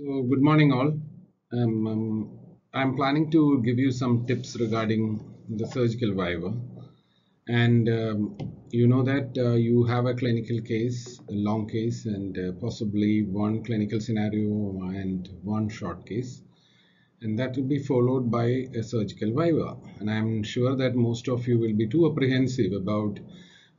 So, good morning, all. Um, um, I'm planning to give you some tips regarding the surgical viva. And um, you know that uh, you have a clinical case, a long case, and uh, possibly one clinical scenario and one short case. And that will be followed by a surgical viva. And I'm sure that most of you will be too apprehensive about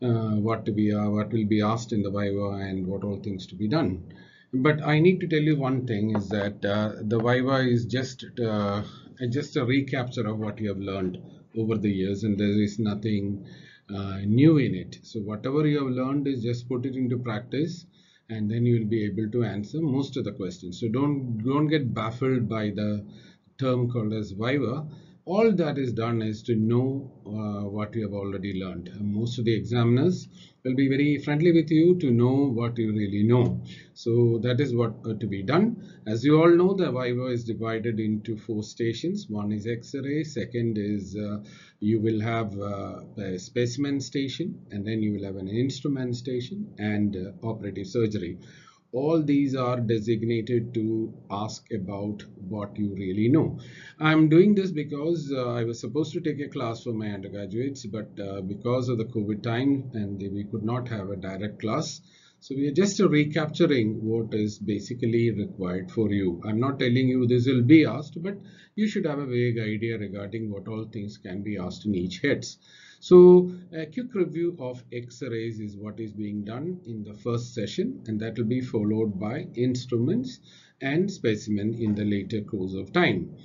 uh, what to be, what will be asked in the viva and what all things to be done. But I need to tell you one thing is that uh, the Viva is just uh, just a recapture of what you have learned over the years, and there is nothing uh, new in it. So whatever you have learned is just put it into practice, and then you will be able to answer most of the questions. So don't don't get baffled by the term called as Viva all that is done is to know uh, what you have already learned. And most of the examiners will be very friendly with you to know what you really know. So that is what uh, to be done. As you all know, the Viva is divided into four stations. One is X-ray, second is uh, you will have uh, a specimen station, and then you will have an instrument station and uh, operative surgery all these are designated to ask about what you really know. I'm doing this because uh, I was supposed to take a class for my undergraduates, but uh, because of the COVID time and we could not have a direct class, so we are just recapturing what is basically required for you. I'm not telling you this will be asked, but you should have a vague idea regarding what all things can be asked in each heads. So a quick review of X-rays is what is being done in the first session and that will be followed by instruments and specimen in the later course of time.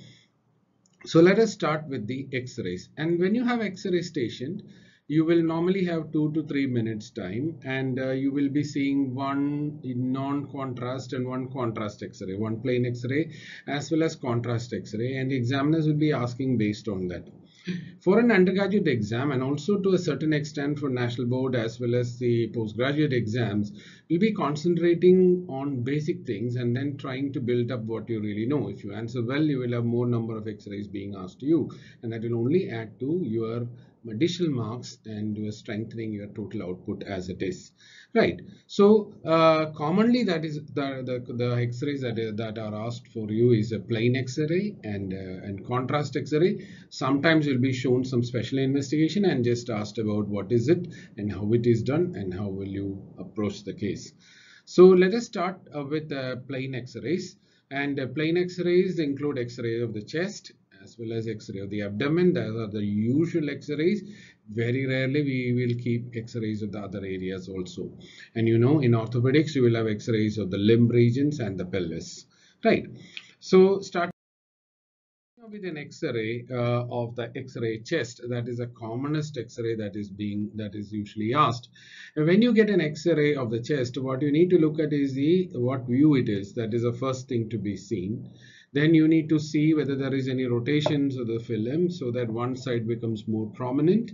So let us start with the X-rays and when you have X-ray stationed you will normally have two to three minutes time and uh, you will be seeing one non-contrast and one contrast x-ray one plain x-ray as well as contrast x-ray and the examiners will be asking based on that for an undergraduate exam and also to a certain extent for national board as well as the postgraduate exams, we'll be concentrating on basic things and then trying to build up what you really know. If you answer well, you will have more number of x-rays being asked to you and that will only add to your additional marks and you are strengthening your total output as it is. Right. So uh, commonly that is the the, the x-rays that, that are asked for you is a plain x-ray and uh, and contrast x-ray. Sometimes you'll be shown some special investigation and just asked about what is it and how it is done and how will you approach the case. So let us start uh, with uh, plain x-rays. And uh, plain x-rays include x-ray of the chest as well as x-ray of the abdomen. Those are the usual x-rays. Very rarely we will keep x-rays of the other areas also. And you know, in orthopedics, you will have x-rays of the limb regions and the pelvis. Right. So start with an x-ray uh, of the x-ray chest that is a commonest x-ray that is being that is usually asked and when you get an x-ray of the chest what you need to look at is the what view it is that is the first thing to be seen then you need to see whether there is any rotations of the film so that one side becomes more prominent.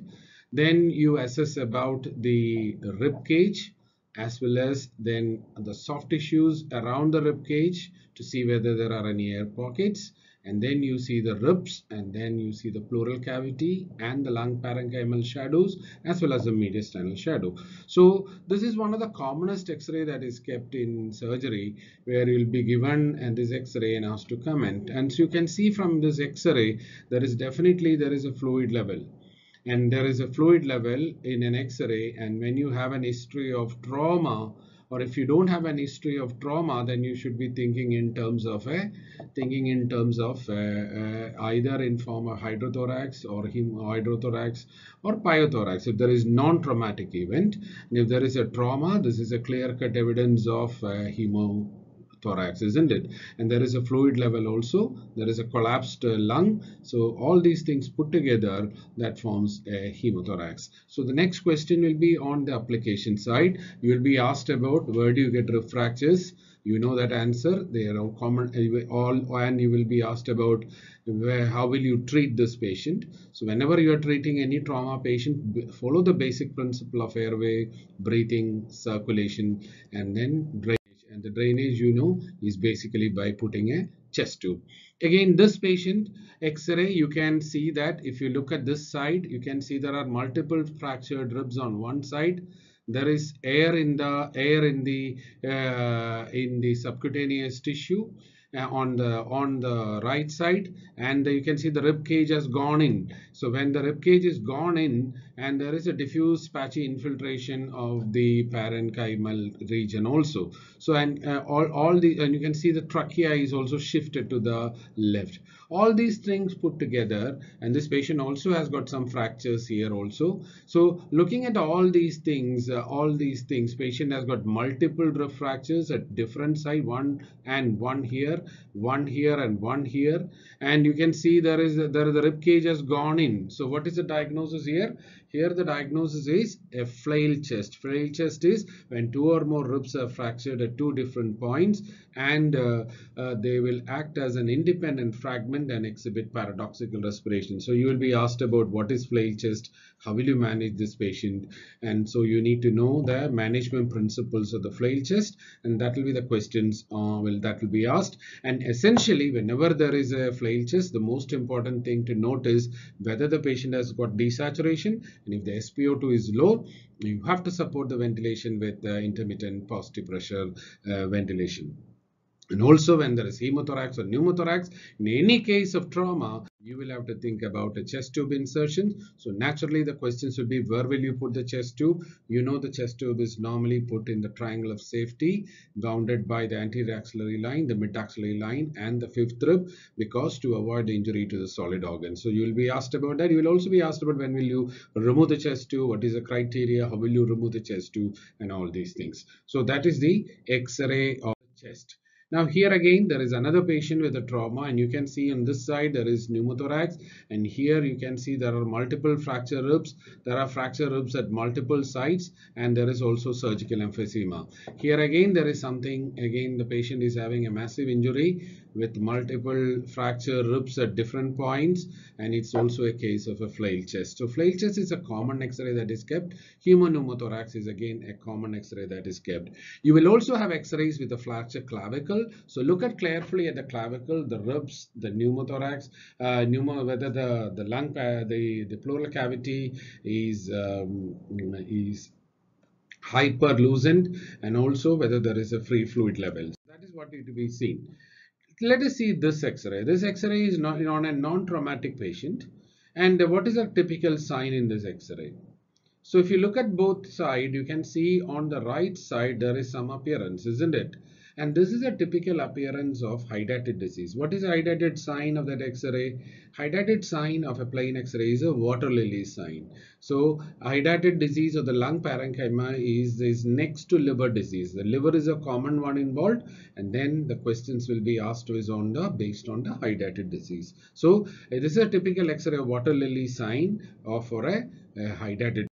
Then you assess about the rib cage as well as then the soft tissues around the rib cage to see whether there are any air pockets and then you see the ribs and then you see the pleural cavity and the lung parenchymal shadows as well as the mediastinal shadow. So this is one of the commonest x-ray that is kept in surgery where you'll be given and this x-ray and asked to comment and so you can see from this x-ray there is definitely there is a fluid level. And there is a fluid level in an x-ray and when you have an history of trauma or if you don't have an history of trauma then you should be thinking in terms of a thinking in terms of uh, uh, either in form of hydrothorax or hydrothorax or pyothorax. If there is non-traumatic event and if there is a trauma this is a clear-cut evidence of uh, hemo thorax isn't it? And there is a fluid level also. There is a collapsed uh, lung. So all these things put together that forms a hemothorax. So the next question will be on the application side. You will be asked about where do you get rib fractures? You know that answer. They are all common uh, all and you will be asked about where, how will you treat this patient? So whenever you are treating any trauma patient follow the basic principle of airway breathing circulation and then and the drainage you know is basically by putting a chest tube. Again this patient x-ray you can see that if you look at this side you can see there are multiple fractured ribs on one side. There is air in the air in the uh, in the subcutaneous tissue uh, on the on the right side. And you can see the rib cage has gone in so when the rib cage is gone in and there is a diffuse patchy infiltration of the parenchymal region also. So and uh, all, all the and you can see the trachea is also shifted to the left. All these things put together and this patient also has got some fractures here also. So looking at all these things uh, all these things patient has got multiple rib fractures at different side one and one here one here and one here. And you can see there is there the rib cage has gone in so what is the diagnosis here here the diagnosis is a flail chest. Flail chest is when two or more ribs are fractured at two different points and uh, uh, they will act as an independent fragment and exhibit paradoxical respiration. So you will be asked about what is flail chest, how will you manage this patient and so you need to know the management principles of the flail chest and that will be the questions uh, will that will be asked and essentially whenever there is a flail chest the most important thing to note is whether the patient has got desaturation and if the SpO2 is low you have to support the ventilation with uh, intermittent positive pressure uh, ventilation. And also when there is hemothorax or pneumothorax in any case of trauma you will have to think about a chest tube insertion. So naturally the questions will be where will you put the chest tube? You know the chest tube is normally put in the triangle of safety bounded by the anterior axillary line, the mid axillary line and the fifth rib because to avoid injury to the solid organ. So you will be asked about that. You will also be asked about when will you remove the chest tube, what is the criteria, how will you remove the chest tube and all these things. So that is the x-ray of the chest. Now here again there is another patient with a trauma and you can see on this side there is pneumothorax and here you can see there are multiple fracture ribs. There are fracture ribs at multiple sites and there is also surgical emphysema. Here again there is something again the patient is having a massive injury with multiple fracture ribs at different points and it's also a case of a flail chest. So flail chest is a common x-ray that is kept. Hemopneumothorax is again a common x-ray that is kept. You will also have x-rays with a fracture clavicle. So look at carefully at the clavicle, the ribs, the pneumothorax, uh, pneumo, whether the, the lung, uh, the, the pleural cavity is, um, is hyperlucent and also whether there is a free fluid level. That is what need to be seen let us see this x-ray. This x-ray is not on a non-traumatic patient. And what is a typical sign in this x-ray? So if you look at both sides, you can see on the right side there is some appearance, isn't it? And this is a typical appearance of hydatid disease. What is hydatid sign of that X-ray? Hydatid sign of a plain X-ray is a water lily sign. So hydatid disease of the lung parenchyma is, is next to liver disease. The liver is a common one involved and then the questions will be asked the based on the hydatid disease. So this is a typical X-ray water lily sign of for a, a hydatid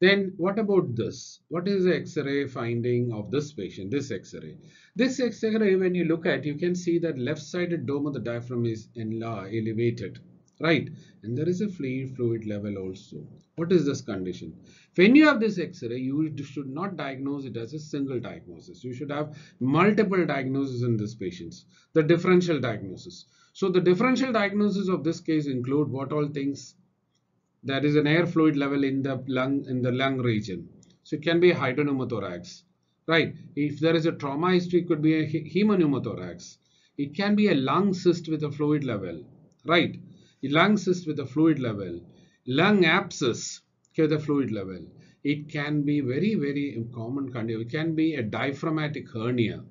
then what about this? What is the X-ray finding of this patient, this X-ray? This X-ray, when you look at, you can see that left-sided dome of the diaphragm is elevated, right? And there is a fluid fluid level also. What is this condition? When you have this X-ray, you should not diagnose it as a single diagnosis. You should have multiple diagnoses in this patients. The differential diagnosis. So the differential diagnosis of this case include what all things there is an air fluid level in the lung in the lung region. So it can be a hydropneumothorax, right? If there is a trauma history, it could be a hemopneumothorax. It can be a lung cyst with a fluid level, right? A lung cyst with a fluid level, lung abscess with a fluid level. It can be very, very common condition. It can be a diaphragmatic hernia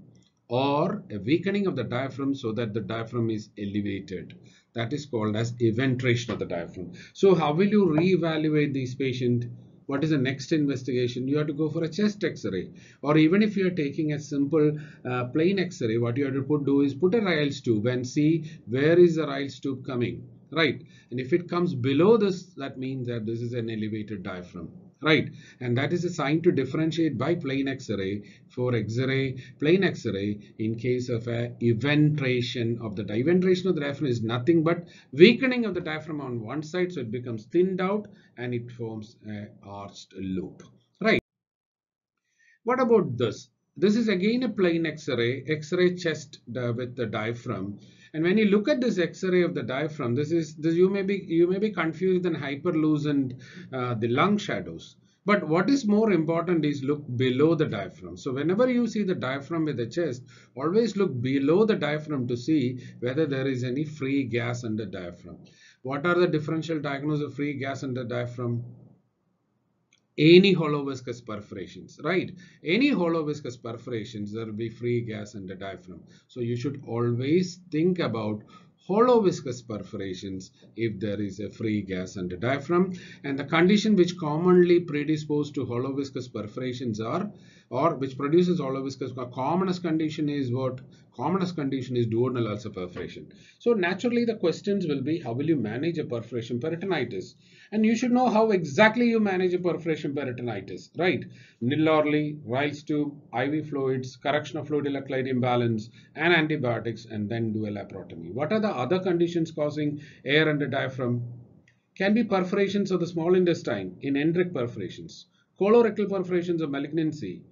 or a weakening of the diaphragm so that the diaphragm is elevated. That is called as eventration of the diaphragm. So how will you re-evaluate these patient? What is the next investigation? You have to go for a chest x-ray or even if you are taking a simple uh, plain x-ray, what you have to put, do is put a Ryle's tube and see where is the Ryle's tube coming, right? And if it comes below this, that means that this is an elevated diaphragm right. And that is a sign to differentiate by plain x-ray for x-ray plain x-ray in case of a eventration of the eventration of the diaphragm is nothing but weakening of the diaphragm on one side so it becomes thinned out and it forms a arched loop. Right. What about this this is again a plain x-ray x-ray chest uh, with the diaphragm and when you look at this X-ray of the diaphragm, this is this you may be you may be confused and hyperlucent uh, the lung shadows. But what is more important is look below the diaphragm. So whenever you see the diaphragm with the chest, always look below the diaphragm to see whether there is any free gas under diaphragm. What are the differential diagnosis of free gas under diaphragm? Any hollow viscous perforations, right? Any hollow viscous perforations, there will be free gas in the diaphragm. So you should always think about hollow viscous perforations if there is a free gas under diaphragm and the condition which commonly predispose to hollow viscous perforations are or which produces all hollow viscous commonest condition is what commonest condition is duodenal ulcer perforation so naturally the questions will be how will you manage a perforation peritonitis and you should know how exactly you manage a perforation peritonitis right Nil-Orley, Ryle's tube, IV fluids, correction of fluid electrolyte imbalance and antibiotics and then do a laparotomy. What are the other conditions causing air under diaphragm? Can be perforations of the small intestine in enteric perforations, colorectal perforations of malignancy,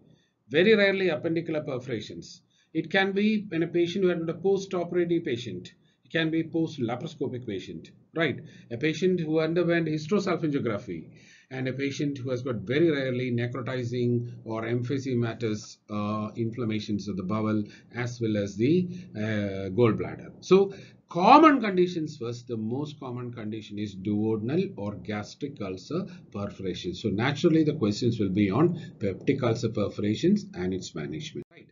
very rarely appendicular perforations. It can be in a patient who had a post-operative patient. It can be post-laparoscopic patient, right? A patient who underwent hysterosalpingography and a patient who has got very rarely necrotizing or emphysematous uh, inflammations of the bowel as well as the uh, gallbladder. So common conditions first, the most common condition is duodenal or gastric ulcer perforation. So naturally the questions will be on peptic ulcer perforations and its management. Right.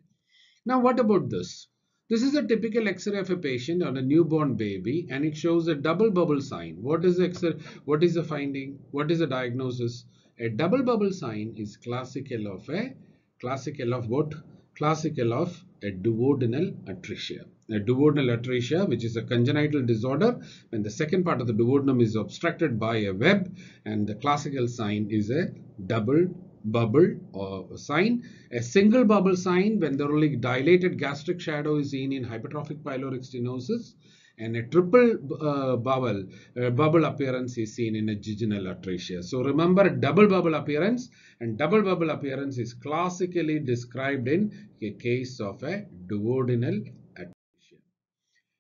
Now what about this? This is a typical X-ray of a patient on a newborn baby and it shows a double bubble sign. What is the? What is the finding? What is the diagnosis? A double bubble sign is classical of a classical of what? Classical of a duodenal atresia. A duodenal atresia which is a congenital disorder when the second part of the duodenum is obstructed by a web and the classical sign is a double bubble or sign. A single bubble sign when the only dilated gastric shadow is seen in hypertrophic pyloric stenosis and a triple uh, bubble uh, bubble appearance is seen in a jejunal atresia. So remember double bubble appearance and double bubble appearance is classically described in a case of a duodenal.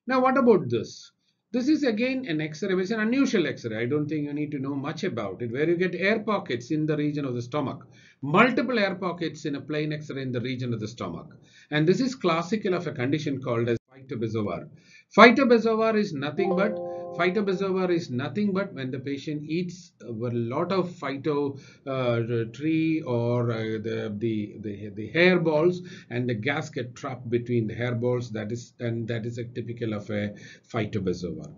Now what about this? This is again an X-ray, it's an unusual X-ray. I don't think you need to know much about it, where you get air pockets in the region of the stomach. Multiple air pockets in a plain X-ray in the region of the stomach. And this is classical of a condition called as phytobezoar. Phytobezoar is nothing but Phytobezoar is nothing but when the patient eats a lot of phyto uh, tree or uh, the, the, the, the hair balls and the gas get trapped between the hair balls that is and that is a typical of a phytobezoar.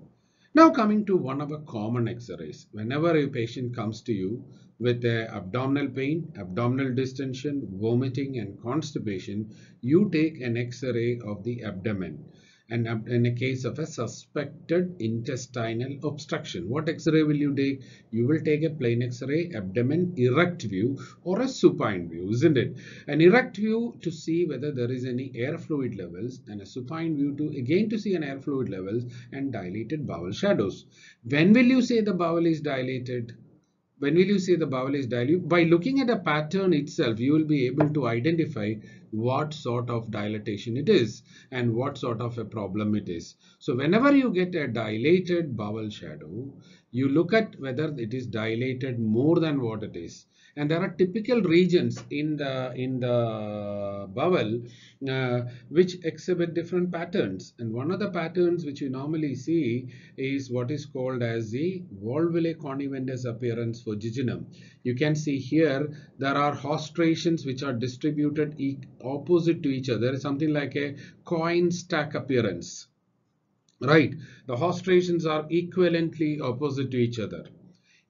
Now coming to one of a common x-rays. Whenever a patient comes to you with abdominal pain, abdominal distension, vomiting and constipation, you take an x-ray of the abdomen and in a case of a suspected intestinal obstruction. What x-ray will you take? You will take a plain x-ray, abdomen, erect view or a supine view, isn't it? An erect view to see whether there is any air fluid levels and a supine view to again to see an air fluid levels and dilated bowel shadows. When will you say the bowel is dilated? When will you say the bowel is dilute? By looking at a pattern itself, you will be able to identify what sort of dilatation it is and what sort of a problem it is. So whenever you get a dilated bowel shadow, you look at whether it is dilated more than what it is and there are typical regions in the in the bowel uh, which exhibit different patterns. And one of the patterns which you normally see is what is called as the valvulae conniventes appearance for jejunum. You can see here there are haustration which are distributed e opposite to each other. Something like a coin stack appearance. Right. The haustrations are equivalently opposite to each other.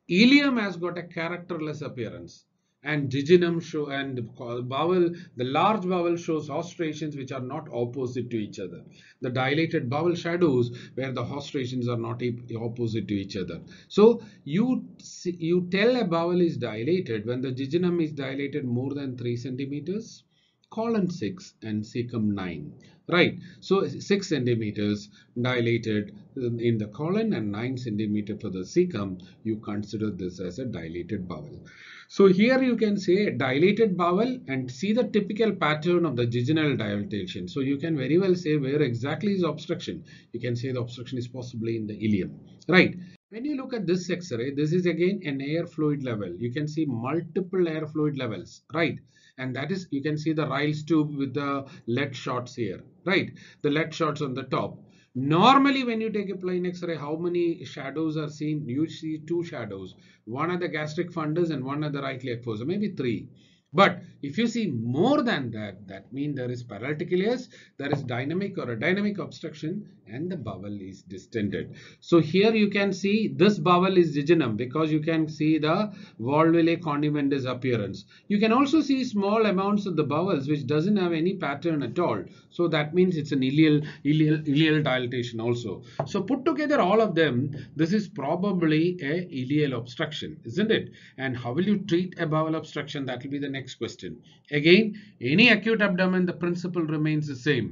Ileum has got a characterless appearance and jejunum show and bowel the large bowel shows haustrations which are not opposite to each other. The dilated bowel shadows where the haustrations are not opposite to each other. So you you tell a bowel is dilated when the jejunum is dilated more than 3 centimeters colon 6 and cecum 9 right. So 6 centimeters dilated in the colon and 9 centimeter for the cecum you consider this as a dilated bowel. So here you can say dilated bowel and see the typical pattern of the jejunal dilatation so you can very well say where exactly is obstruction. You can say the obstruction is possibly in the ileum. Right. When you look at this X-ray, this is again an air fluid level. You can see multiple air fluid levels, right? And that is, you can see the Ryle's tube with the lead shots here, right? The lead shots on the top. Normally, when you take a plain X-ray, how many shadows are seen? You see two shadows. One at the gastric fundus and one at the right iliac fossa, maybe three. But if you see more than that, that means there is paralytic ileus, there is dynamic or a dynamic obstruction and the bowel is distended. So here you can see this bowel is jejunum because you can see the valvulae conniventes appearance. You can also see small amounts of the bowels which doesn't have any pattern at all. So that means it's an ileal, ileal, ileal dilatation also. So put together all of them, this is probably a ileal obstruction, isn't it? And how will you treat a bowel obstruction? That will be the next next question. Again, any acute abdomen, the principle remains the same.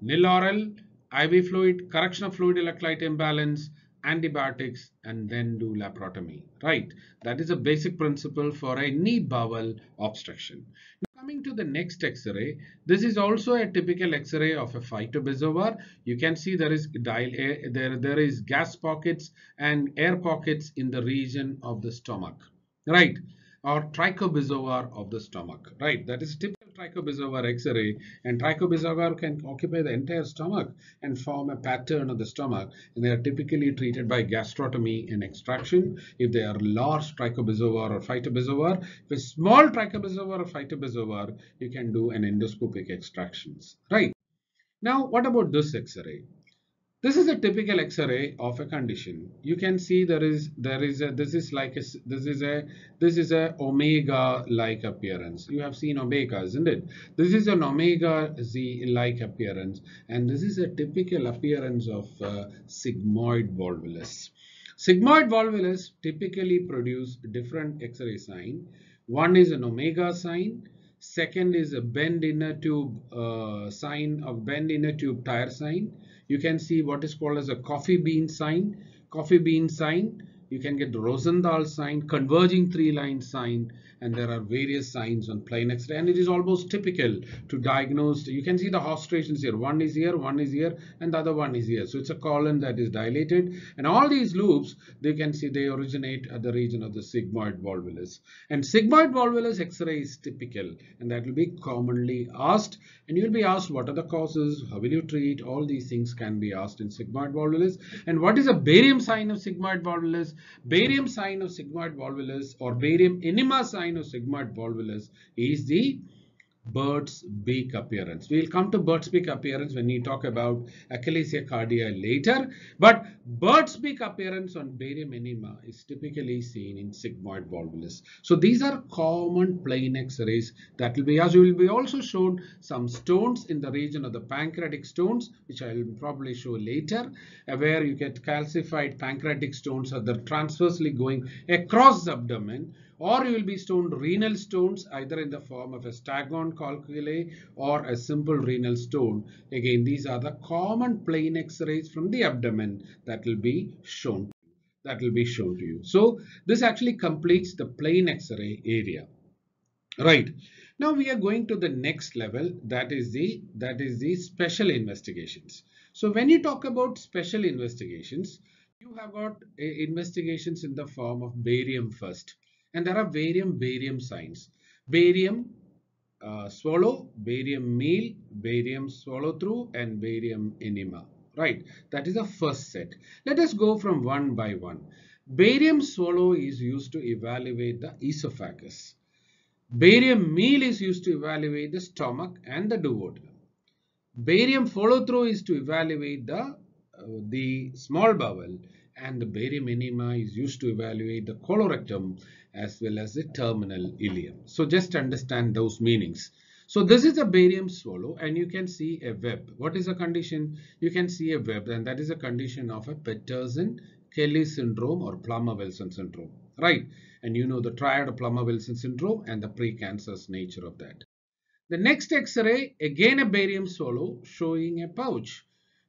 Nil oral, IV fluid, correction of fluid electrolyte imbalance, antibiotics, and then do laparotomy, right? That is a basic principle for any bowel obstruction. Now, coming to the next X-ray, this is also a typical X-ray of a phytobezoar. You can see there is dial eh, there there is gas pockets and air pockets in the region of the stomach, right? Or trichobezoar of the stomach, right? That is typical trichobezoar X-ray and trichobezoar can occupy the entire stomach and form a pattern of the stomach and they are typically treated by gastrotomy and extraction. If they are large trichobezoar or phytobezoar, if small trichobezoar or phytobezoar, you can do an endoscopic extractions, right? Now, what about this X-ray? This is a typical X-ray of a condition. You can see there is there is a this is like a this is a this is a omega like appearance. You have seen omega, isn't it? This is an omega Z like appearance, and this is a typical appearance of uh, sigmoid volvulus. Sigmoid volvulus typically produce different X-ray sign. One is an omega sign. Second is a bend inner tube uh, sign of bend inner tube tire sign you can see what is called as a coffee bean sign. Coffee bean sign, you can get the Rosenthal sign, converging three line sign, and there are various signs on plain X-ray and it is almost typical to diagnose. You can see the haustrations here. One is here, one is here, and the other one is here. So it's a colon that is dilated. And all these loops, they can see they originate at the region of the sigmoid volvulus. And sigmoid volvulus X-ray is typical and that will be commonly asked. And you'll be asked what are the causes, how will you treat, all these things can be asked in sigmoid volvulus. And what is a barium sign of sigmoid volvulus? Barium sign of sigmoid volvulus or barium enema sign sign of sigmoid volvulus is the bird's beak appearance. We'll come to bird's beak appearance when we talk about achalasia cardia later. But bird's beak appearance on barium enema is typically seen in sigmoid volvulus. So these are common plain X-rays that will be as you will be also shown some stones in the region of the pancreatic stones, which I will probably show later, uh, where you get calcified pancreatic stones are transversely going across the abdomen or you will be stoned renal stones either in the form of a staghorn calculi or a simple renal stone. Again, these are the common plain x-rays from the abdomen that will be shown that will be shown to you. So this actually completes the plain x-ray area. Right. Now we are going to the next level that is the that is the special investigations. So when you talk about special investigations, you have got uh, investigations in the form of barium first and there are barium barium signs. Barium uh, swallow barium meal barium follow through and barium enema. Right. That is the first set. Let us go from one by one. Barium swallow is used to evaluate the esophagus. Barium meal is used to evaluate the stomach and the duodenum. Barium follow through is to evaluate the uh, the small bowel. And the barium enema is used to evaluate the colorectum as well as the terminal ileum. So just understand those meanings. So this is a barium swallow and you can see a web. What is the condition? You can see a web and that is a condition of a Paterson-Kelly syndrome or Plummer-Vinson syndrome, right? And you know the triad of Plummer-Vinson syndrome and the precancerous nature of that. The next X-ray, again a barium swallow showing a pouch.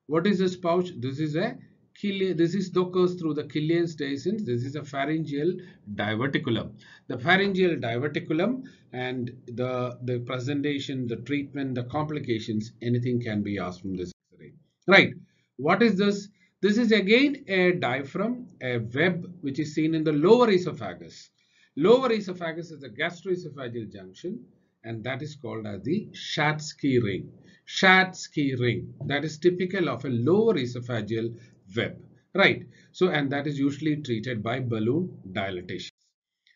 What is this pouch? This is a this is occurs through the Killian stations. This is a pharyngeal diverticulum. The pharyngeal diverticulum and the, the presentation, the treatment, the complications, anything can be asked from this X-ray. Right. What is this? This is again a diaphragm, a web which is seen in the lower esophagus. Lower esophagus is the gastroesophageal junction and that is called as the Schatzki ring. Schatzki ring that is typical of a lower esophageal web. Right. So and that is usually treated by balloon dilatation.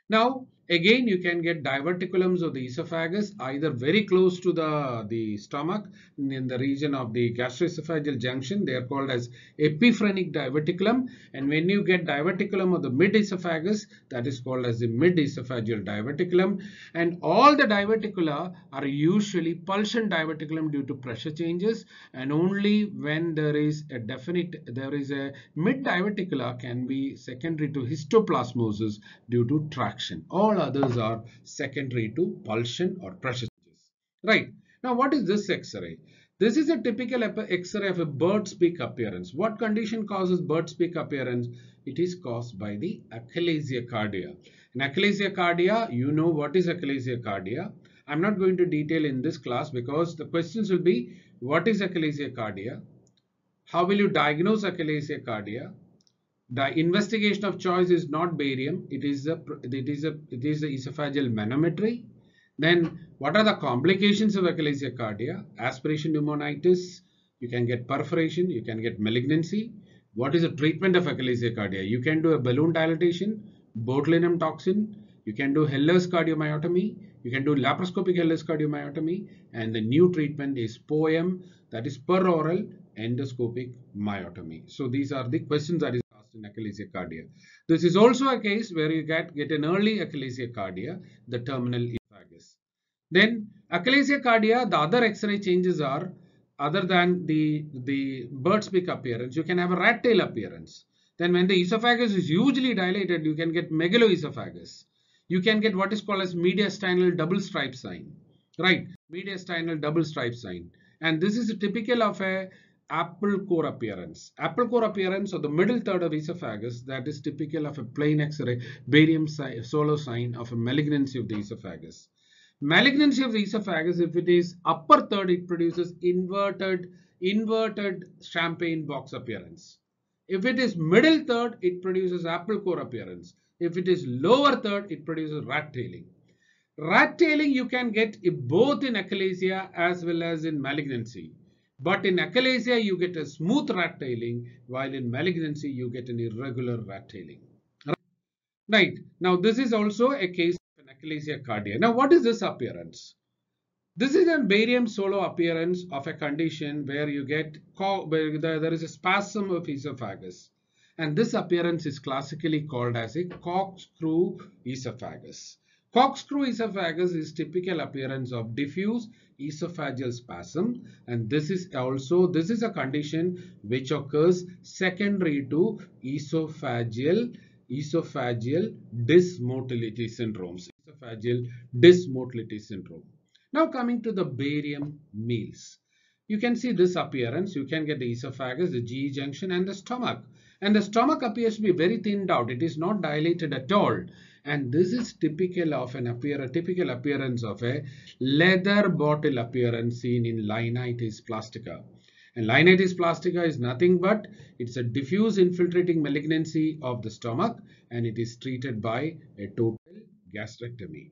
Now Again, you can get diverticulums of the esophagus either very close to the, the stomach in the region of the gastroesophageal junction. They are called as epiphrenic diverticulum. And when you get diverticulum of the mid-esophagus, that is called as the mid-esophageal diverticulum. And all the diverticula are usually pulsion diverticulum due to pressure changes. And only when there is a definite, there is a mid-diverticula can be secondary to histoplasmosis due to traction. All all others are secondary to pulsion or pressure changes. Right. Now, what is this X-ray? This is a typical X-ray of a bird's beak appearance. What condition causes bird's beak appearance? It is caused by the achalasia cardia. In achalasia cardia, you know what is achalasia cardia. I'm not going to detail in this class because the questions will be what is achalasia cardia? How will you diagnose achalasia cardia? The investigation of choice is not barium. It is a it is a it is the esophageal manometry. Then what are the complications of achalasia cardia? Aspiration pneumonitis you can get perforation you can get malignancy. What is the treatment of achalasia cardia? You can do a balloon dilatation botulinum toxin. You can do Heller's cardiomyotomy. You can do laparoscopic Heller's cardiomyotomy. And the new treatment is POEM that is peroral endoscopic myotomy. So these are the questions that is in cardia. This is also a case where you get, get an early achalasia cardia, the terminal esophagus. Then achalasia cardia, the other X-ray changes are other than the, the bird's beak appearance, you can have a rat tail appearance. Then when the esophagus is hugely dilated, you can get megaloesophagus. You can get what is called as mediastinal double stripe sign. Right, mediastinal double stripe sign. And this is typical of a apple core appearance. Apple core appearance of the middle third of esophagus that is typical of a plain X-ray barium swallow sign of a malignancy of the esophagus. Malignancy of the esophagus, if it is upper third, it produces inverted, inverted champagne box appearance. If it is middle third, it produces apple core appearance. If it is lower third, it produces rat tailing. Rat tailing you can get both in achalasia as well as in malignancy. But in achalasia, you get a smooth rat tailing, while in malignancy, you get an irregular rat tailing. Right. Now, this is also a case of an achalasia cardia. Now, what is this appearance? This is a barium swallow appearance of a condition where you get where there is a spasm of esophagus. And this appearance is classically called as a corkscrew esophagus. Corkscrew esophagus is typical appearance of diffuse esophageal spasm and this is also this is a condition which occurs secondary to esophageal esophageal dysmotility syndromes esophageal dysmotility syndrome. Now coming to the barium meals. You can see this appearance. You can get the esophagus the GE junction and the stomach. And the stomach appears to be very thinned out. It is not dilated at all and this is typical of an appear a typical appearance of a leather bottle appearance seen in Linitis plastica. And Linitis plastica is nothing but it's a diffuse infiltrating malignancy of the stomach and it is treated by a total gastrectomy.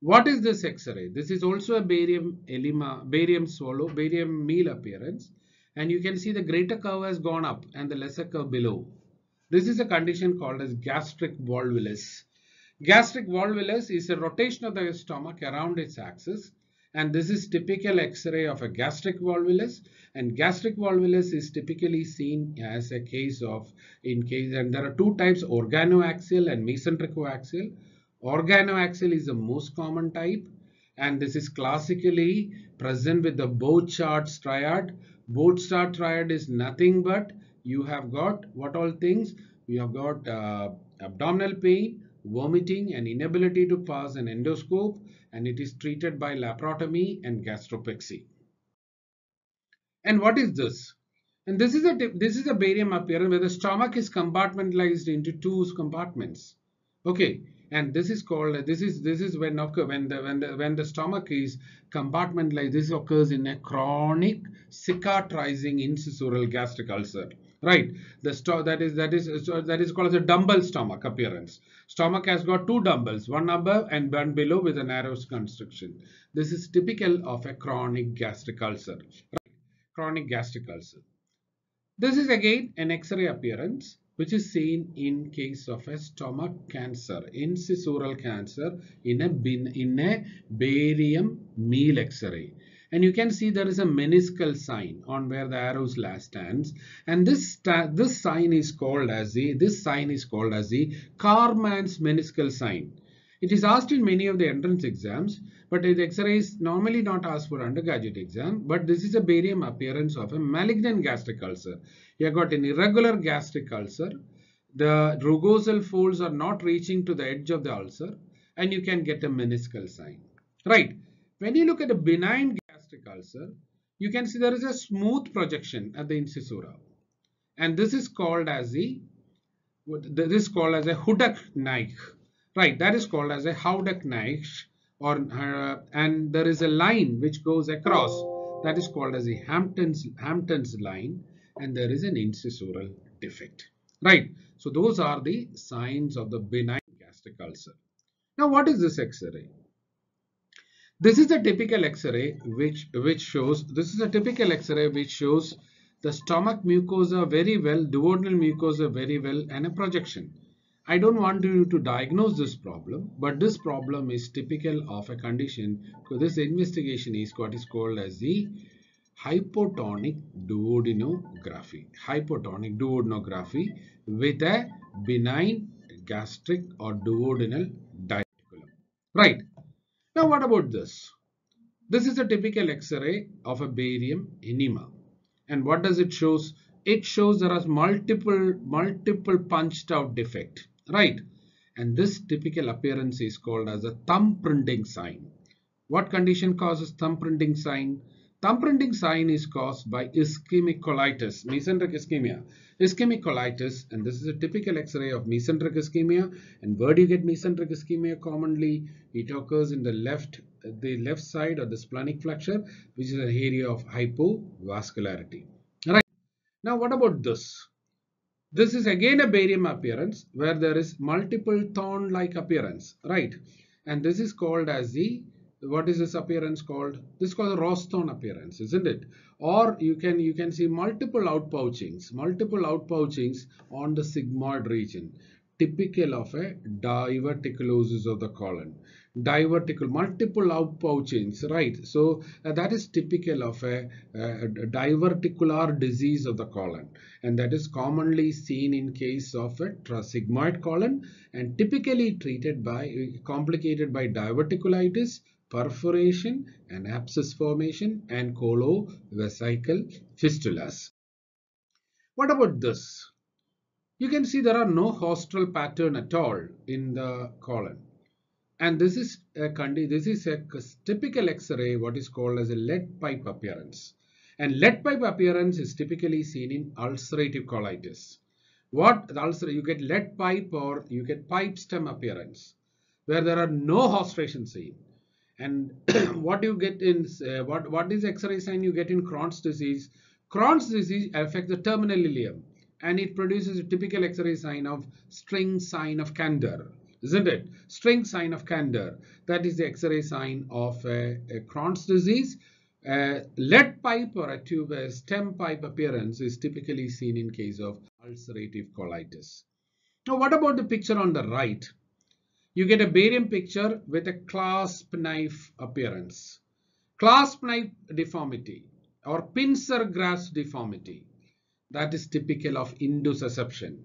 What is this X-ray? This is also a barium enema, barium swallow, barium meal appearance. And you can see the greater curve has gone up and the lesser curve below. This is a condition called as gastric volvulus. Gastric volvulus is a rotation of the stomach around its axis and this is typical x-ray of a gastric volvulus and gastric volvulus is typically seen as a case of in case and there are two types organoaxial and mesentericoaxial organoaxial is the most common type and this is classically present with the Borchardt triad. Borchardt triad is nothing but you have got what all things? You have got uh, abdominal pain vomiting and inability to pass an endoscope and it is treated by laparotomy and gastropexy. And what is this? And this is a this is a barium appearance where the stomach is compartmentalized into two compartments. Okay, and this is called this is this is when occur when the when the when the stomach is compartmentalized this occurs in a chronic cicatrizing incisorial gastric ulcer right. The sto that is that is so that is called as a dumbbell stomach appearance. Stomach has got two dumbbells one above and one below with a narrow constriction. This is typical of a chronic gastric ulcer. Right? chronic gastric ulcer. This is again an x-ray appearance which is seen in case of a stomach cancer, incisorial cancer in a bin, in a barium meal X-ray. And you can see there is a meniscal sign on where the arrow slash stands, and this this sign is called as the this sign is called as the Carman's meniscal sign. It is asked in many of the entrance exams, but the X-ray is normally not asked for undergraduate exam. But this is a barium appearance of a malignant gastric ulcer. You have got an irregular gastric ulcer. The rugosal folds are not reaching to the edge of the ulcer, and you can get a meniscal sign. Right. When you look at a benign gastric ulcer, you can see there is a smooth projection at the incisura, and this is called as the this is called as a Hudok Naik right that is called as a Haudek niche or uh, and there is a line which goes across. That is called as the Hampton's Hampton's line and there is an incisoral defect. Right so those are the signs of the benign gastric ulcer. Now what is this x-ray this is a typical x-ray which which shows this is a typical x-ray which shows the stomach mucosa very well duodenal mucosa very well and a projection I don't want you to diagnose this problem, but this problem is typical of a condition. So this investigation is what is called as the hypotonic duodenography. Hypotonic duodenography with a benign gastric or duodenal diverticulum. Right. Now what about this? This is a typical X-ray of a barium enema. And what does it shows? It shows there is multiple, multiple punched out defect right and this typical appearance is called as a thumb printing sign what condition causes thumb printing sign thumb printing sign is caused by ischemic colitis mesenteric ischemia. Ischemic colitis and this is a typical x-ray of mesenteric ischemia. And where do you get mesenteric ischemia commonly? It occurs in the left the left side of the splenic flexure which is an area of hypovascularity. Right. Now what about this? This is again a barium appearance where there is multiple thorn-like appearance, right? And this is called as the, what is this appearance called? This is called the rose thorn appearance, isn't it? Or you can, you can see multiple outpouchings, multiple outpouchings on the sigmoid region, typical of a diverticulosis of the colon divertical multiple outpouchings right so uh, that is typical of a, a, diverticular disease of the colon and that is commonly seen in case of a sigmoid colon and typically treated by complicated by diverticulitis perforation and abscess formation and colovesical fistulas what about this you can see there are no haustral pattern at all in the colon and this is a this is a typical X-ray, what is called as a lead pipe appearance. And lead pipe appearance is typically seen in ulcerative colitis. What the ulcer you get lead pipe or you get pipe stem appearance, where there are no haustration seen. And what you get in uh, what what is X-ray sign you get in Crohn's disease? Crohn's disease affects the terminal ileum, and it produces a typical X-ray sign of string sign of Kantor isn't it? String sign of Kantor That is the X-ray sign of a Crohn's disease. A lead pipe or a tube, a stem pipe appearance is typically seen in case of ulcerative colitis. Now, what about the picture on the right? You get a barium picture with a clasp knife appearance. Clasp knife deformity or pincer grasp deformity. That is typical of intussusception.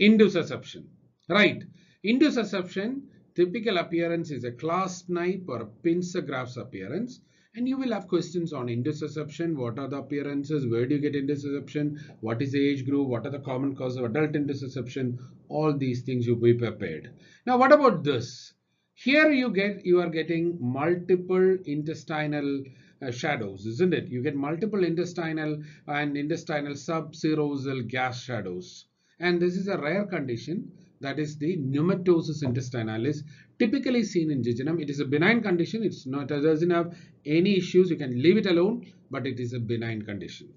Intussusception, right? Intussusception, typical appearance is a clasp knife or a pincer grasp appearance. And you will have questions on intussusception. What are the appearances? Where do you get intussusception? What is the age group? What are the common causes of adult intussusception? All these things you be prepared. Now, what about this? Here you get you are getting multiple intestinal uh, shadows, isn't it? You get multiple intestinal and intestinal subserosal gas shadows. And this is a rare condition that is the pneumatosis intestinalis, typically seen in jejunum. It is a benign condition. It's not, it doesn't have any issues. You can leave it alone, but it is a benign condition.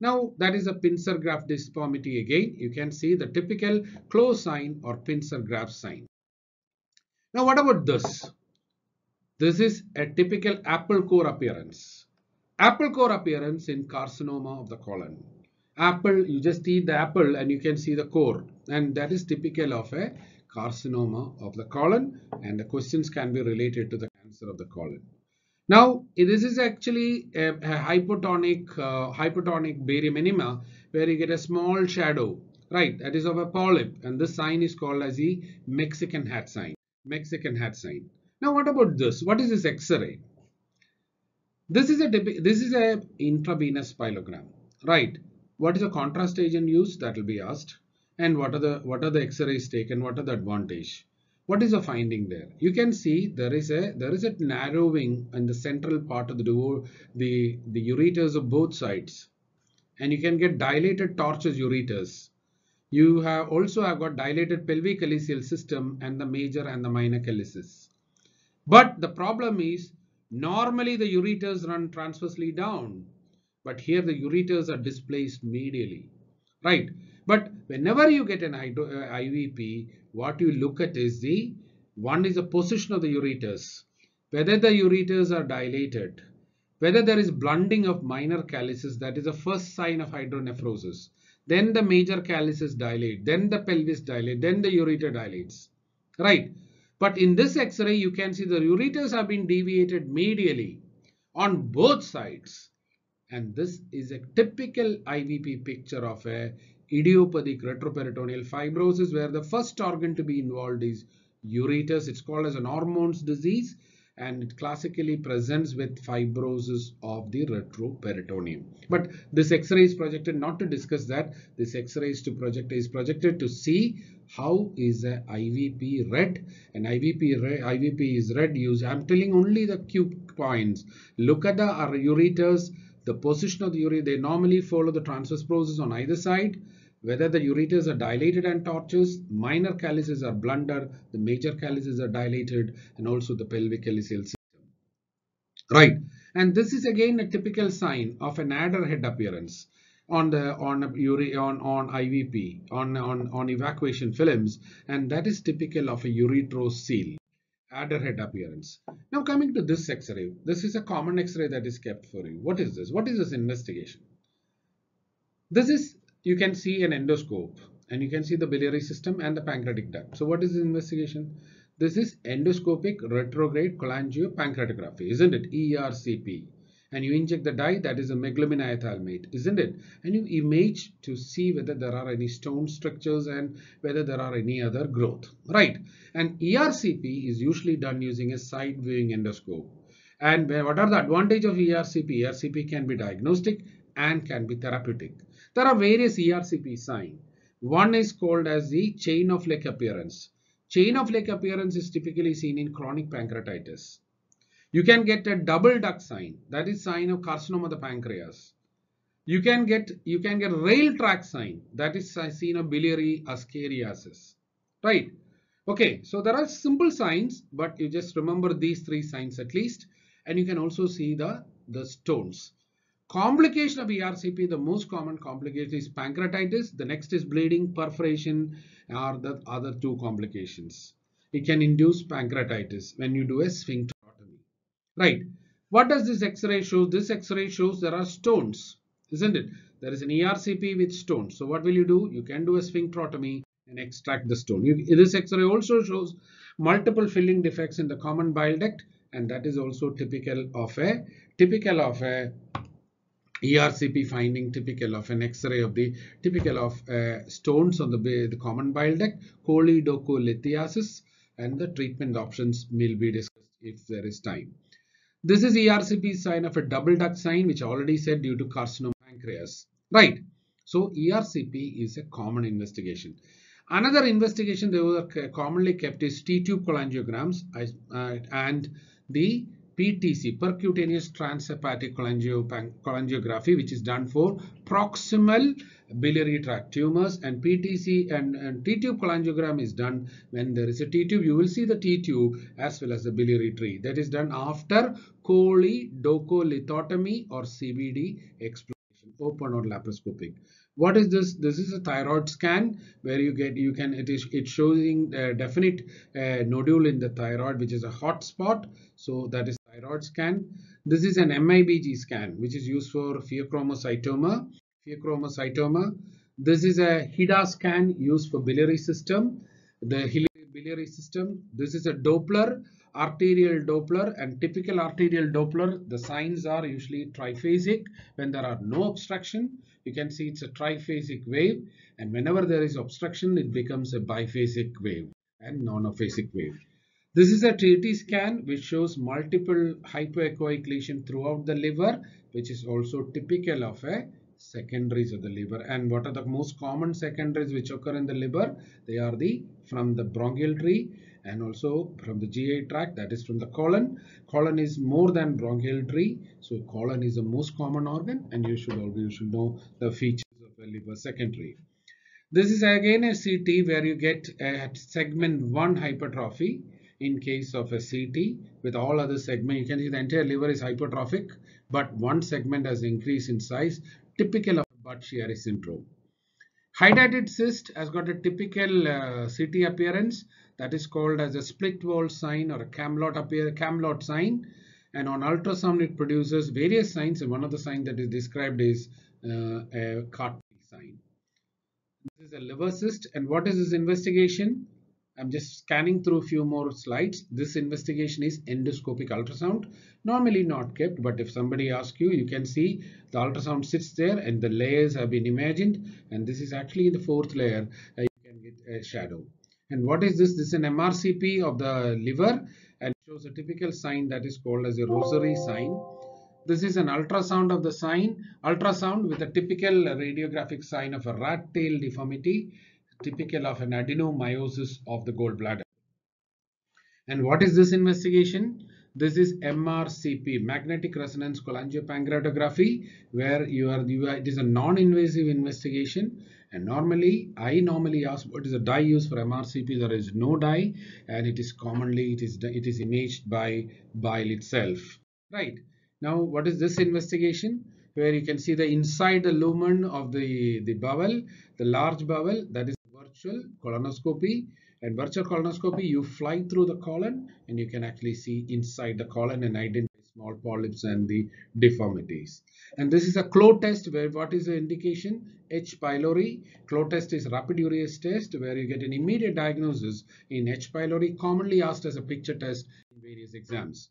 Now that is a pincer grasp disformity again. You can see the typical close sign or pincer grasp sign. Now what about this? This is a typical apple core appearance. Apple core appearance in carcinoma of the colon. Apple, you just eat the apple and you can see the core and that is typical of a carcinoma of the colon and the questions can be related to the cancer of the colon. Now, this is actually a, a hypotonic, uh, hypotonic barium enema where you get a small shadow, right? That is of a polyp and this sign is called as the Mexican hat sign. Mexican hat sign. Now, what about this? What is this X-ray? This is a this is a intravenous pyelogram, right? What is the contrast agent used? That will be asked. And what are the what are the X-rays taken? What are the advantage? What is the finding there? You can see there is a there is a narrowing in the central part of the the the ureters of both sides, and you can get dilated tortuous ureters. You have also have got dilated pelvic calyceal system and the major and the minor calyces. But the problem is normally the ureters run transversely down, but here the ureters are displaced medially, right? But whenever you get an IVP, uh, what you look at is the one is the position of the ureters, whether the ureters are dilated, whether there is blunting of minor calyces, that is the first sign of hydronephrosis. Then the major calyces dilate, then the pelvis dilate, then the ureter dilates, right? But in this X-ray, you can see the ureters have been deviated medially on both sides. And this is a typical IVP picture of a idiopathic retroperitoneal fibrosis where the first organ to be involved is ureters. It's called as an Ormond's disease and it classically presents with fibrosis of the retroperitoneum. But this X-ray is projected not to discuss that. This X-ray is to project is projected to see how is a IVP read. And IVP IVP is read use. I'm telling only the key points. Look at the uh, ureters, the position of the ureter. They normally follow the transverse process on either side whether the ureters are dilated and tortuous, minor calyces are blunted, the major calyces are dilated, and also the pelvic calyceal system. Right, and this is again a typical sign of an adder head appearance on the on on on IVP on on on evacuation films, and that is typical of a ureterocele adder head appearance. Now coming to this X-ray, this is a common X-ray that is kept for you. What is this? What is this investigation? This is you can see an endoscope and you can see the biliary system and the pancreatic duct. So what is this investigation? This is endoscopic retrograde cholangiopancreatography, isn't it? ERCP. And you inject the dye that is a meglumine iothalamate, isn't it? And you image to see whether there are any stone structures and whether there are any other growth, right? And ERCP is usually done using a side viewing endoscope. And what are the advantage of ERCP? ERCP can be diagnostic and can be therapeutic. There are various ERCP signs. One is called as the chain of lake appearance. Chain of lake appearance is typically seen in chronic pancreatitis. You can get a double duct sign. That is sign of carcinoma of the pancreas. You can get you can get rail track sign. That is seen of biliary ascariasis. Right. Okay. So there are simple signs, but you just remember these three signs at least. And you can also see the the stones. Complication of ERCP, the most common complication is pancreatitis. The next is bleeding, perforation are the other two complications. It can induce pancreatitis when you do a sphincterotomy. Right. What does this X-ray show? This X-ray shows there are stones, isn't it? There is an ERCP with stones. So what will you do? You can do a sphincterotomy and extract the stone. You, this X-ray also shows multiple filling defects in the common bile duct and that is also typical of a typical of a ERCP finding typical of an X-ray of the typical of uh, stones on the, the common bile duct, choledocholithiasis, and the treatment options will be discussed if there is time. This is ERCP sign of a double duct sign, which I already said due to carcinoma pancreas. Right. So ERCP is a common investigation. Another investigation they were commonly kept is T-tube cholangiograms and the PTC, percutaneous transhepatic cholangiography, which is done for proximal biliary tract tumors and PTC and, and T-tube cholangiogram is done when there is a T-tube. You will see the T-tube as well as the biliary tree. That is done after choledocholithotomy or CBD exploration, open or laparoscopic what is this this is a thyroid scan where you get you can it is it showing a definite uh, nodule in the thyroid which is a hot spot so that is thyroid scan. This is an MIBG scan which is used for pheochromocytoma pheochromocytoma. This is a HIDA scan used for biliary system. The biliary system this is a Doppler arterial Doppler and typical arterial Doppler the signs are usually triphasic. When there are no obstruction you can see it's a triphasic wave and whenever there is obstruction it becomes a biphasic wave and monophasic wave. This is a TT scan which shows multiple hypoechoic lesion throughout the liver which is also typical of a secondaries of the liver and what are the most common secondaries which occur in the liver they are the from the bronchial tree and also from the GI tract that is from the colon. Colon is more than bronchial tree so colon is the most common organ and you should always you should know the features of a liver secondary. This is again a CT where you get a segment 1 hypertrophy in case of a CT with all other segment you can see the entire liver is hypertrophic but one segment has increased in size typical of Budd-Chiari syndrome. Hydatid cyst has got a typical uh, CT appearance that is called as a split wall sign or a Camalote appear Camalote sign and on ultrasound it produces various signs and one of the signs that is described is uh, a Cartwheel sign. This is a liver cyst and what is this investigation? I'm just scanning through a few more slides. This investigation is endoscopic ultrasound. Normally not kept, but if somebody asks you, you can see the ultrasound sits there and the layers have been imagined. And this is actually the fourth layer. Uh, you can get a shadow. And what is this? This is an MRCP of the liver and shows a typical sign that is called as a rosary sign. This is an ultrasound of the sign, ultrasound with a typical radiographic sign of a rat tail deformity typical of an adenomyosis of the gallbladder. And what is this investigation? This is MRCP, magnetic resonance cholangiopancreatography, where you are, you are it is a non-invasive investigation. And normally, I normally ask what is the dye used for MRCP. There is no dye, and it is commonly it is it is imaged by bile itself. Right now, what is this investigation? Where you can see the inside the lumen of the the bowel, the large bowel that is virtual colonoscopy and virtual colonoscopy you fly through the colon and you can actually see inside the colon and identify small polyps and the deformities. And this is a CLO test where what is the indication? H. pylori. CLO test is rapid urease test where you get an immediate diagnosis in H. pylori commonly asked as a picture test in various exams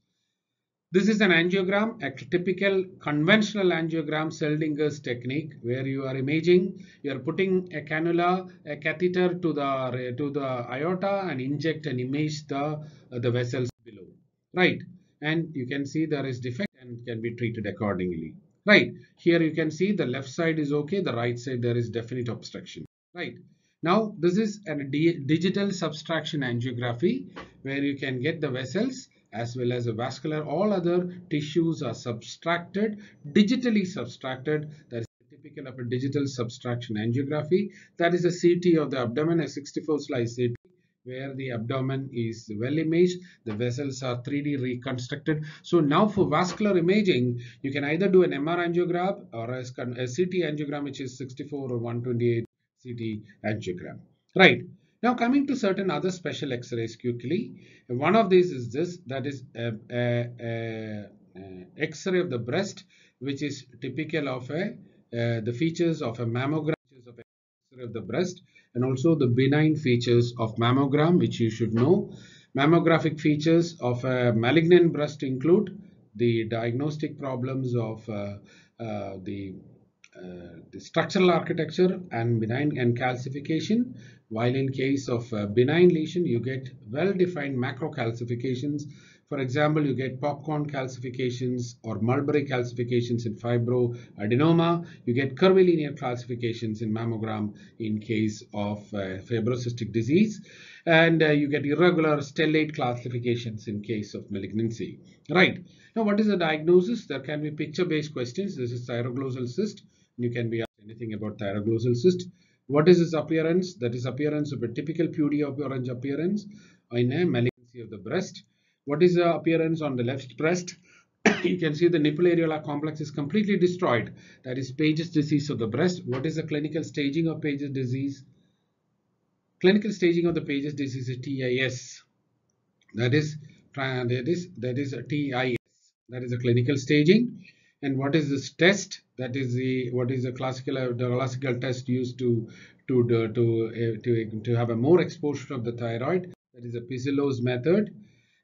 this is an angiogram, a typical conventional angiogram Seldinger's technique where you are imaging, you are putting a cannula, a catheter to the to the aorta and inject and image the uh, the vessels below. Right. And you can see there is defect and can be treated accordingly. Right. Here you can see the left side is okay, the right side there is definite obstruction. Right. Now this is a digital subtraction angiography where you can get the vessels as well as vascular all other tissues are subtracted digitally subtracted. That is typical of a digital subtraction angiography. That is a CT of the abdomen a 64 slice CT where the abdomen is well imaged. The vessels are 3d reconstructed. So now for vascular imaging you can either do an mr angiogram or a ct angiogram which is 64 or 128 ct angiogram. Right now coming to certain other special x-rays quickly, one of these is this, that is x-ray of the breast, which is typical of a, uh, the features of a mammogram of x-ray of the breast and also the benign features of mammogram, which you should know. Mammographic features of a malignant breast include the diagnostic problems of uh, uh, the uh, the structural architecture and benign and calcification while in case of benign lesion you get well defined macro calcifications For example, you get popcorn calcifications or mulberry calcifications in fibroadenoma. You get curvilinear calcifications in mammogram in case of uh, fibrocystic disease. And uh, you get irregular stellate classifications in case of malignancy. Right. Now, what is the diagnosis? There can be picture-based questions. This is thyroglossal cyst. You can be asked anything about thyroglossal cyst. What is its appearance? That is appearance of a typical peau d'orange appearance in a malignancy of the breast. What is the appearance on the left breast? you can see the nipple areola complex is completely destroyed. That is Paget's disease of the breast. What is the clinical staging of Paget's disease? Clinical staging of the Paget's disease is TIS. That is that is that is a TIS. That is a clinical staging. And what is this test? That is the what is the classical uh, the classical test used to to to to, uh, to, to have a more exposure of the thyroid. That is a Pizzillo's method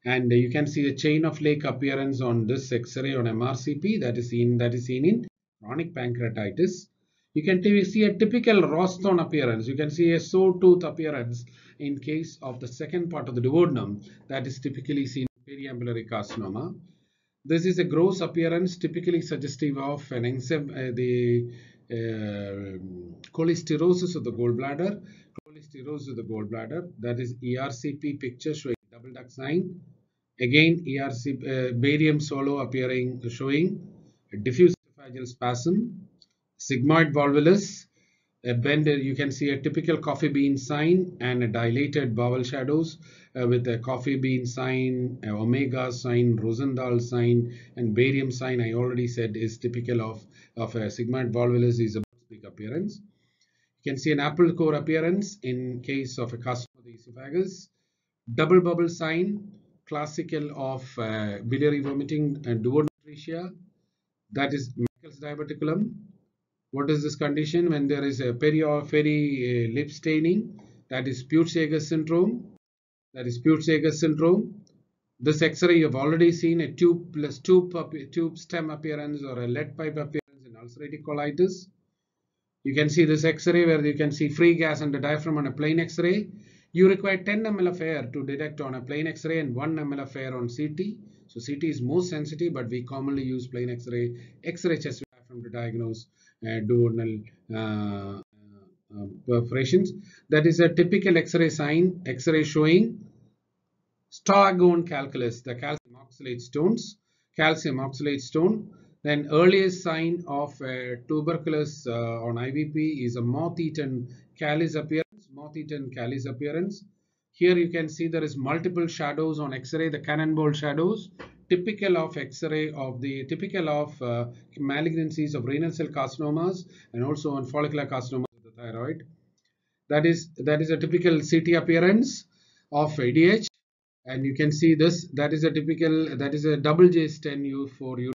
and you can see a chain of lake appearance on this x-ray on MRCP that is seen that is seen in chronic pancreatitis. You can see a typical rose thorn appearance. You can see a sawtooth appearance in case of the second part of the duodenum that is typically seen in periampullary carcinoma. This is a gross appearance typically suggestive of an uh, the uh, cholesterosis of the gallbladder. Cholesterosis of the gallbladder that is ERCP picture showing double duct sign. Again, ERCP, uh, barium swallow appearing, showing a diffuse esophageal spasm, sigmoid volvulus, a bend, you can see a typical coffee bean sign and a dilated bowel shadows uh, with a coffee bean sign, omega sign, Rosendahl sign, and barium sign. I already said is typical of, of a sigmoid volvulus is a big appearance. You can see an apple core appearance in case of a carcinoma of the esophagus double bubble sign, classical of uh, biliary vomiting and duodenal atresia. That is Meckel's diverticulum. What is this condition? When there is a peri, peri uh, lip staining, that is Peutz-Jeghers syndrome. That is Peutz-Jeghers syndrome. This X-ray you have already seen a tube plus tube, tube stem appearance or a lead pipe appearance in ulcerative colitis. You can see this X-ray where you can see free gas and the diaphragm on a plain X-ray. You require 10 ml of air to detect on a plain X-ray and 1 ml of air on CT. So CT is most sensitive, but we commonly use plain X-ray, X-ray chest diaphragm to diagnose uh, duodenal uh, uh, perforations. That is a typical X-ray sign, X-ray showing staghorn calculus, the calcium oxalate stones, calcium oxalate stone. Then earliest sign of uh, tuberculosis uh, on IVP is a moth-eaten calyx appearance moth-eaten calyx appearance. Here you can see there is multiple shadows on X-ray, the cannonball shadows, typical of X-ray of the typical of uh, malignancies of renal cell carcinomas and also on follicular the thyroid. That is that is a typical CT appearance of ADH, and you can see this. That is a typical that is a double J stent used for